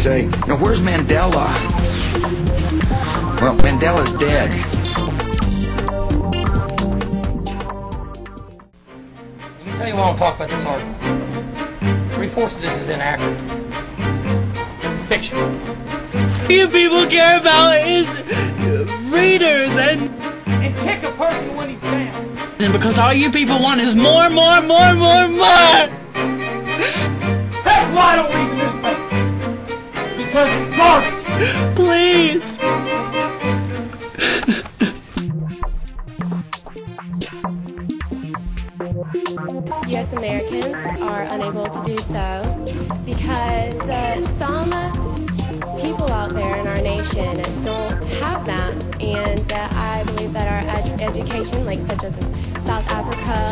Say, now where's Mandela? Well, Mandela's dead. Let me tell you why I want to talk about this article. Three-fourths of this is inaccurate. Fiction. you people care about is readers and And kick a person when he's down. and because all you people want is more, more, more, more, more. That's why don't read the newspaper. Because it's garbage. Please. U.S. Americans are unable to do so because uh, there in don't have maps, and uh, I believe that our ed- education, like such as South Africa